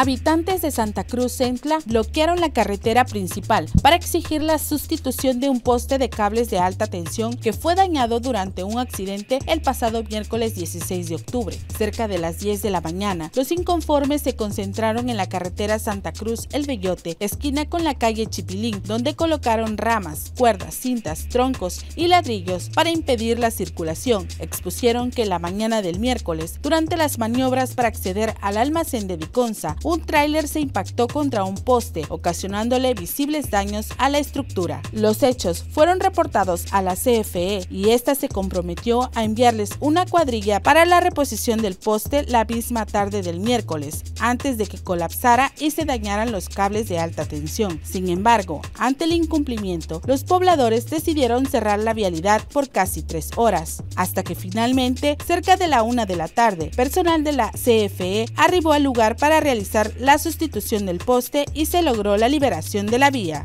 Habitantes de Santa Cruz Centla bloquearon la carretera principal para exigir la sustitución de un poste de cables de alta tensión que fue dañado durante un accidente el pasado miércoles 16 de octubre. Cerca de las 10 de la mañana, los inconformes se concentraron en la carretera Santa Cruz El Bellote, esquina con la calle Chipilín, donde colocaron ramas, cuerdas, cintas, troncos y ladrillos para impedir la circulación. Expusieron que la mañana del miércoles, durante las maniobras para acceder al almacén de Viconza, un tráiler se impactó contra un poste, ocasionándole visibles daños a la estructura. Los hechos fueron reportados a la CFE y esta se comprometió a enviarles una cuadrilla para la reposición del poste la misma tarde del miércoles, antes de que colapsara y se dañaran los cables de alta tensión. Sin embargo, ante el incumplimiento, los pobladores decidieron cerrar la vialidad por casi tres horas, hasta que finalmente, cerca de la una de la tarde, personal de la CFE arribó al lugar para realizar la sustitución del poste y se logró la liberación de la vía.